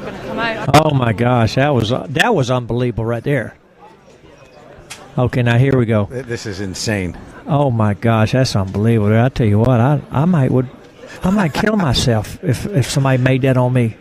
not going to come out. Oh my gosh, that was that was unbelievable right there. Okay, now here we go. This is insane. Oh my gosh, that's unbelievable. I tell you what, I I might would I might kill myself if if somebody made that on me.